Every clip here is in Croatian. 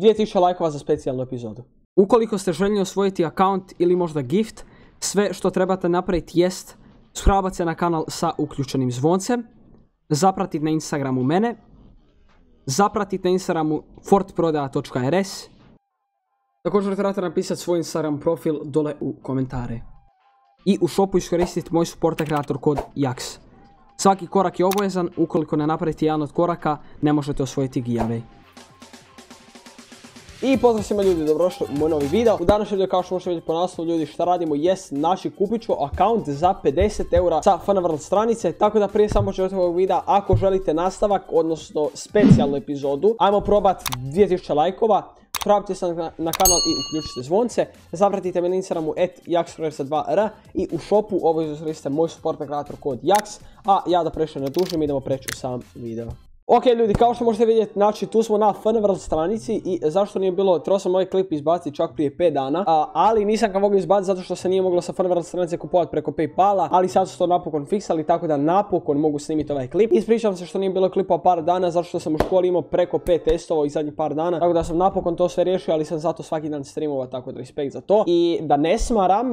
2000 lajkova za specijalnu epizodu. Ukoliko ste željeli osvojiti account ili možda gift, sve što trebate napraviti jest subscribe se na kanal sa uključenim zvoncem, zapratiti na Instagramu mene, zapratiti na Instagramu fortprodaja.rs, također trebate napisati svoj Instagram profil dole u komentare. I u shopu iskoristiti moj supporta kreator kod JAX. Svaki korak je obavezan, ukoliko ne napravite jedan od koraka, ne možete osvojiti giveaway. I pozdrav svima ljudi, dobrodošli u moj novi video. U današnjem video kao što možete vidjeti po naslovu ljudi šta radimo jest naši kupit account za 50 eura sa Funworld stranice. Tako da prije samo početka ovog videa, ako želite nastavak, odnosno specijalnu epizodu, ajmo probat 2000 lajkova. Subscribe se na, kanal i uključite zvonce. Zapratite me na Instagramu at 2r i u shopu ovo izuzoriste moj support kreator kod JAX. A ja da prešto ne dužim idemo preći u sam video. Ok ljudi, kao što možete vidjeti, znači tu smo na Funworld stranici i zašto nije bilo, trebao sam ovaj klip izbaciti čak prije 5 dana, ali nisam ga mogao izbaciti zato što se nije moglo sa Funworld stranice kupovati preko Paypala, ali sad su to napokon fiksali, tako da napokon mogu snimiti ovaj klip. Ispričavam se što nije bilo klipa par dana, zato što sam u školi imao preko 5 testova i zadnjih par dana, tako da sam napokon to sve riješio, ali sam zato svaki dan streamova, tako da respekt za to. I da ne smaram,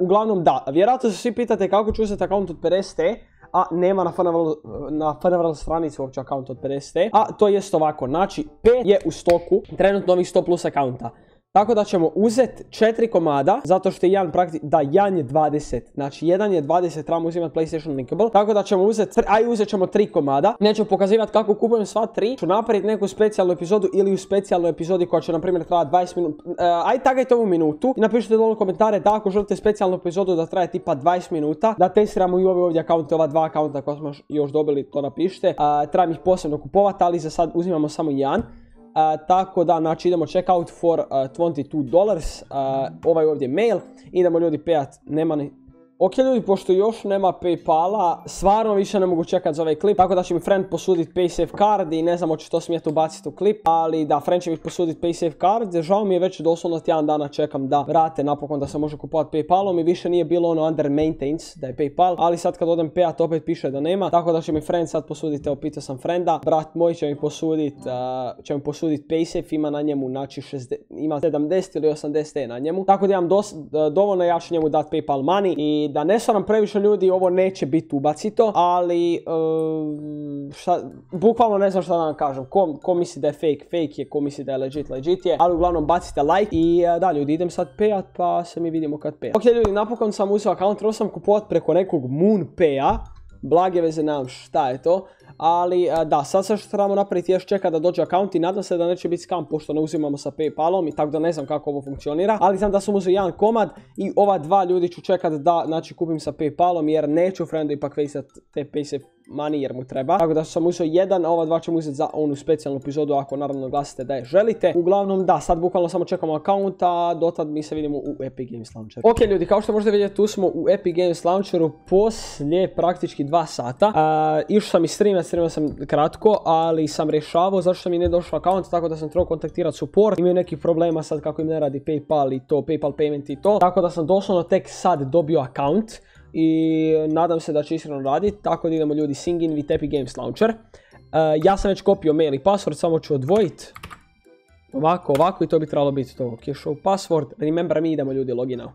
uglavnom da, vjerojatno se svi pitate kako ću uzeti akaunt od 50 a nema na Funneral, na stranici uopće akaunt od 50 A to jest ovako, znači 5 je u stoku trenutno ovih 100 plus akaunta. Tako da ćemo uzeti četiri komada, zato što je jedan prakti... Da, jedan je 20. Znači, jedan je 20, trebamo uzimati PlayStation Linkable. Tako da ćemo uzeti, aj uzet ćemo tri komada. Neću pokazivati kako kupujem sva tri. Ću napraviti neku specijalnu epizodu ili u specijalnoj epizodi koja će, na primjer, trajati 20 minuta. Uh, aj tagajte ovu minutu i napišite dole komentare da ako želite specijalnu epizodu da traje tipa 20 minuta, da testiramo i ove ovdje akaunte, ova dva akaunta koja smo još dobili, to napišite. Uh, trebam ih posebno kupovati, ali za sad uzimamo samo jedan tako da, znači idemo check out for uh, 22 dollars, ovaj ovdje mail, idemo ljudi pejat, nema ni Ok ljudi, pošto još nema Paypala, stvarno više ne mogu čekati za ovaj klip, tako da će mi friend posuditi Paysafe card i ne znam hoće to smijeti ubaciti u klip, ali da, friend će mi posuditi Paysafe card, žao mi je već doslovno tjedan dana čekam da vrate napokon da se može kupovati Paypalom i više nije bilo ono under maintenance da je Paypal, ali sad kad odem payat opet piše da nema, tako da će mi friend sad posuditi, evo pitao sam frenda, brat moj će mi posuditi, uh, će mi posuditi Paysafe, ima na njemu, znači 60, ima 70 ili 80 na njemu, tako da imam dos, dovoljno ja ću njemu dati Paypal money i da ne nam previše ljudi, ovo neće biti ubacito, ali uh, šta, bukvalno ne znam šta da vam kažem, ko, ko misli da je fake, fake je, ko misli da je legit, legit je, ali uglavnom bacite like i uh, da ljudi idem sad payat pa se mi vidimo kad payat. Ok ljudi, napokon sam uzeo account, trebao sam kupovat preko nekog MoonPaya, blage veze nemam šta je to, ali da, sad sve što trebamo napraviti još čeka da dođe account i nadam se da neće biti scam pošto ne uzimamo sa Paypalom i tako da ne znam kako ovo funkcionira. Ali znam da sam uzeo jedan komad i ova dva ljudi ću čekat da znači, kupim sa Paypalom jer neću friendu ipak fejsat te Paysafe money jer mu treba. Tako da sam uzeo jedan, a ova dva ćemo uzeti za onu specijalnu epizodu ako naravno glasite da je želite. Uglavnom da, sad bukvalno samo čekamo account, a dotad mi se vidimo u Epic Games Launcheru. Ok ljudi, kao što možete vidjeti tu smo u Epic Games Launcheru poslije praktički dva sata. Uh, išao sam i streamat, streamao sam kratko, ali sam rješavao zašto mi ne došao account, tako da sam trebao kontaktirati support. Imaju nekih problema sad kako im ne radi Paypal i to, Paypal payment i to. Tako da sam doslovno tek sad dobio account i nadam se da će iskreno raditi, tako da idemo ljudi sing in with Epic Games Launcher. Uh, ja sam već kopio mail i password, samo ću odvojiti. Ovako, ovako i to bi trebalo biti to. Ok, show password, remember mi idemo ljudi login now.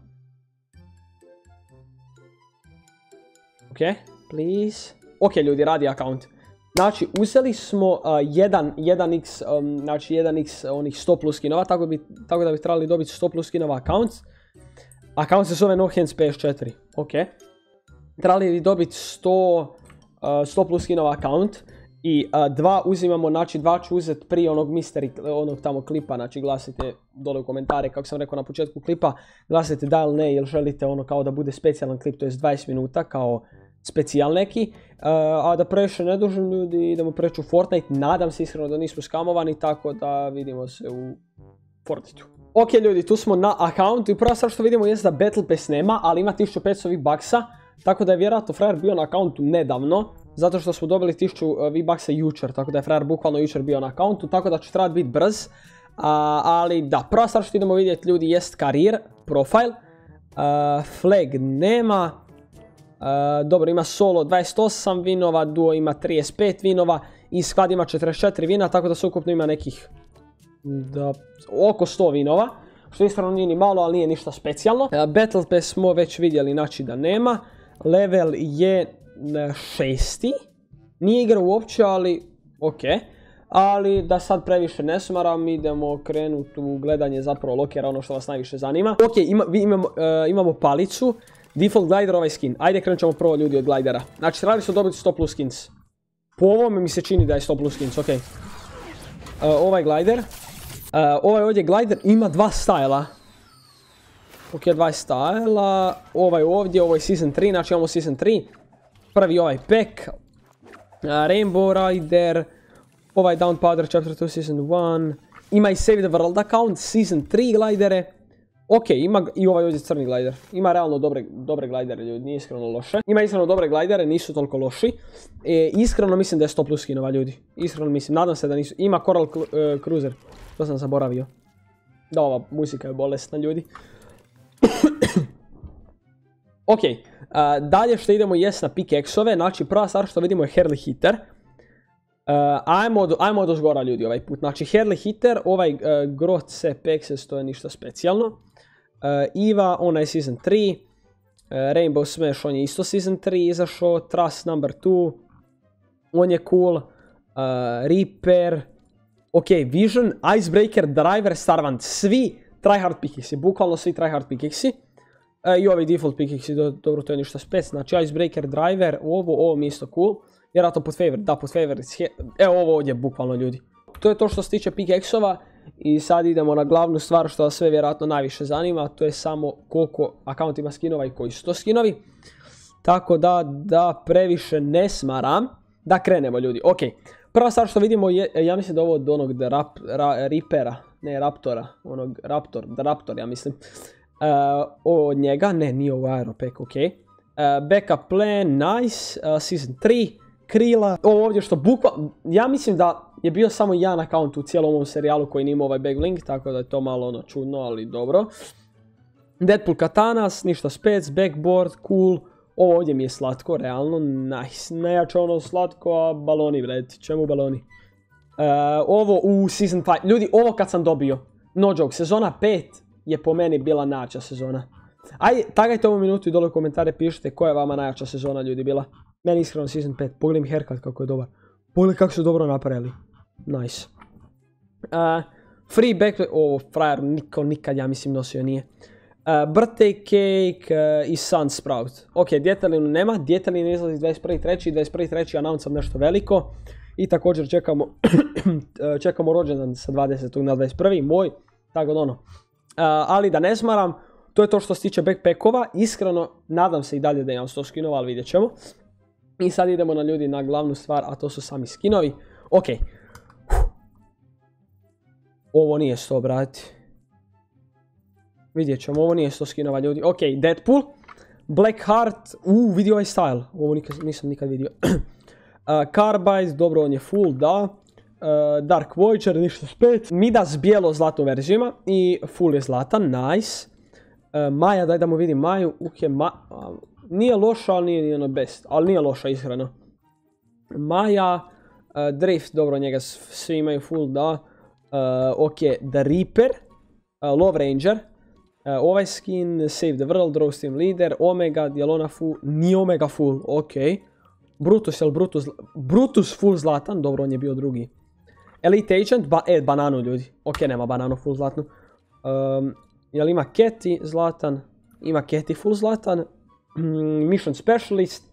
Ok, please. Ok ljudi, radi account. Znači, uzeli smo uh, 1, 1x, um, znači 1x onih 100 plus skinova, tako, bi, tako da bi trebali dobiti 100 plus skinova account. Account se zove No Hands PS4, ok. Trebali bi dobiti 100, 100 plus skinova account i dva uzimamo, znači dva ću uzeti prije onog mystery, onog tamo klipa, znači glasite dole u komentare kako sam rekao na početku klipa, glasite da ili ne, jel želite ono kao da bude specijalan klip, to je 20 minuta kao specijal neki, a da previše ne dužim ljudi, idemo preći u Fortnite, nadam se iskreno da nismo skamovani, tako da vidimo se u Fortniteu. Ok ljudi, tu smo na accountu i prva stvar što vidimo je da Battle Pass nema, ali ima 1500 V-Bucksa, tako da je vjerojatno frajer bio na akauntu nedavno, zato što smo dobili 1000 V-Bucksa jučer, tako da je frajer bukvalno jučer bio na akauntu, tako da će trebati biti brz. ali da, prva stvar što idemo vidjeti ljudi jest karir, profile. flag nema. dobro, ima solo 28 vinova, duo ima 35 vinova i sklad ima 44 vina, tako da se ukupno ima nekih da, oko 100 vinova. Što iskreno nije ni malo, ali nije ništa specijalno. E, Battle Pass smo već vidjeli, znači da nema. Level je e, šesti. Nije igra uopće, ali ok. Ali da sad previše ne smaram, idemo krenuti u gledanje zapravo lokera, ono što vas najviše zanima. Ok, imamo, e, imamo palicu. Default glider ovaj skin. Ajde krenut ćemo prvo ljudi od glidera. Znači radi se dobiti 100 plus skins. Po ovome mi se čini da je 100 plus skins, ok. ovaj glider. Ovaj ovdje glider ima dva stajla. Ok, dva stajla. Ovaj ovdje, ovo je season 3, znači imamo season 3. Prvi ovaj pack. Rainbow Rider. Ovaj Down Powder Chapter 2 Season 1. Ima i Save the World account, Season 3 glidere. Ok, ima i ovaj ovdje crni glider. Ima realno dobre, dobre glidere, ljudi, nije iskreno loše. Ima iskreno dobre glidere, nisu toliko loši. E, iskreno mislim da je 100 plus skinova, ljudi. Iskreno mislim, nadam se da nisu. Ima Coral uh, Cruiser, to sam zaboravio. Da, ova muzika je bolesna, ljudi. ok, dalje što idemo jest na pickaxe-ove. Znači, prva stvar što vidimo je Hurley Hitter. Uh, ajmo, ajmo do zgora ljudi ovaj put. Znači Hurley Hitter, ovaj uh, se Pexes, to je ništa specijalno. Iva, ona je Season 3. Rainbow Smash, on je isto Season 3 izašao. Trust Number 2, on je cool. Reaper, ok, Vision, Icebreaker, Driver, Starvant, svi tryhard pickaxe, bukvalno svi tryhard pickaxe. I ovi default pickaxe, dobro to je ništa spec, znači Icebreaker, Driver, ovo, ovo mi isto cool. Vjerojatno pod favorite, da pod favorite, evo ovo ovdje bukvalno ljudi. To je to što se tiče pickaxe-ova. I sad idemo na glavnu stvar što vas sve vjerojatno najviše zanima, to je samo koliko account ima skinova i koji su to skinovi. Tako da, da previše ne smaram, da krenemo ljudi. Ok, prva stvar što vidimo je, ja mislim da ovo od onog Ripera, ne Raptora, onog Raptor, da Raptor ja mislim. Uh, od njega, ne nije ovo Aeropack, ok. Uh, backup plan, nice, season 3, krila. Ovo ovdje što bukva, ja mislim da je bio samo jedan account u cijelom ovom serijalu koji nije imao ovaj backlink, tako da je to malo ono čudno, ali dobro. Deadpool Katanas, ništa spec, backboard, cool. Ovo ovdje mi je slatko, realno, nice. Najjače ono slatko, a baloni vredi. Čemu baloni? Uh, ovo u Season 5, ljudi, ovo kad sam dobio, no joke, sezona 5 je po meni bila najjača sezona. Aj, tagajte ovu minutu i dole u komentare pišite koja je vama najjača sezona ljudi bila. Meni iskreno Season 5, pogledaj mi haircut kako je dobar. Pogledaj kako su dobro napravili. Nice. Uh, free back, ovo frajer niko nikad ja mislim nosio nije. Uh, birthday cake uh, i sun sprout. Ok, djetelinu nema, djetelinu izlazi 21.3. 21.3. announcam nešto veliko. I također čekamo, čekamo rođendan sa 20. na 21. moj, tako da ono. Ali da ne smaram, to je to što se tiče backpackova. Iskreno, nadam se i dalje da imam 100 skinova, ali vidjet ćemo. I sad idemo na ljudi na glavnu stvar, a to su sami skinovi. Ok, ovo nije 100, brati. Vidjet ćemo, ovo nije 100 skinova ljudi. Ok, Deadpool. Blackheart, uuu, vidi ovaj style. Ovo nisam nikad vidio. uh, Carbide, dobro, on je full, da. Uh, Dark Voyager, ništa spet. Midas bijelo zlatnu verzijama i full je zlatan, nice. Uh, Maja, daj da mu vidim Maju. Ok, ma nije loša, ali nije ono best. Ali nije loša, ishrano. Maja, Drift, dobro, njega svi imaju full, da. Uh, ok, The Reaper, uh, Love Ranger, uh, ovaj skin, Save the World, Rose Team Leader, Omega, Dialona Full, nije Omega Full, ok. Brutus, jel Brutus, Brutus Full zlatan, dobro on je bio drugi. Elite Agent, ba, e, bananu ljudi, ok, nema bananu full zlatnu. Um, jel ima Keti zlatan, ima Keti full zlatan. Mm, Mission Specialist,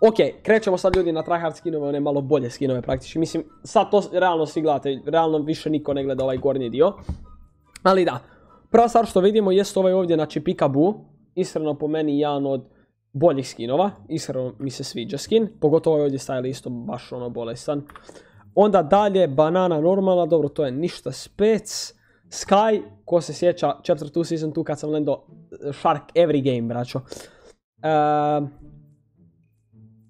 Ok, krećemo sad ljudi na tryhard skinove, one malo bolje skinove praktički. Mislim, sad to realno svi gledate, realno više niko ne gleda ovaj gornji dio. Ali da, prva stvar što vidimo jest ovaj ovdje, znači Pikabu. Iskreno po meni jedan od boljih skinova, iskreno mi se sviđa skin. Pogotovo ovaj ovdje stajali isto baš ono bolesan. Onda dalje, banana normalna, dobro to je ništa spec. Sky, ko se sjeća, chapter 2 season 2 kad sam lendo Shark every game, braćo. Uh,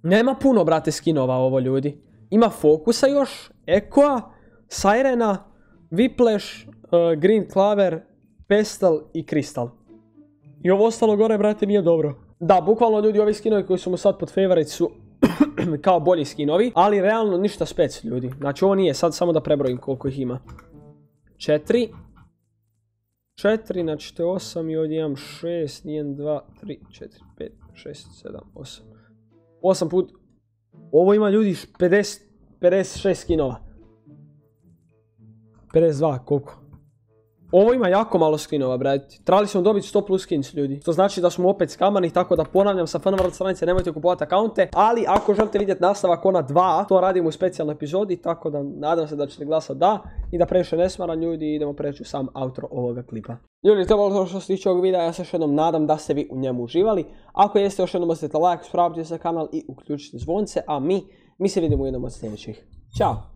nema puno, brate, skinova ovo ljudi. Ima Fokusa još, Ekoa, Sirena, Whiplash, uh, Green Claver, Pestal i Crystal. I ovo ostalo gore, brate, nije dobro. Da, bukvalno ljudi, ovi skinovi koji su mu sad pod favorite su kao bolji skinovi, ali realno ništa spec ljudi. Znači ovo nije, sad samo da prebrojim koliko ih ima. 4. 4, znači je 8 i ovdje imam 6, 1, 2, 3, 4, 5, 6, 7, 8. 8 put. Ovo ima ljudi 50, 56 skinova. 52, koliko? Ovo ima jako malo skinova, brati. Trebali smo dobiti 100 plus skins, ljudi. To znači da smo opet skamani, tako da ponavljam sa Fun stranice, nemojte kupovati akaunte. Ali ako želite vidjeti nastavak ona 2, to radimo u specijalnoj epizodi, tako da nadam se da ćete glasati da. I da previše ne smaram ljudi idemo preći u sam outro ovoga klipa. Ljudi, to je bilo što se tiče ovog videa, ja se još jednom nadam da ste vi u njemu uživali. Ako jeste, još jednom ostavite like, spravite se kanal i uključite zvonce, a mi, mi se vidimo u jednom od sljedećih. Ćao!